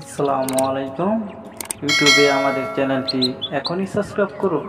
আসসালামু আলাইকুম। ইউটিউবে আমাদের চ্যানেলটি এখনই সাবস্ক্রাইব করুন।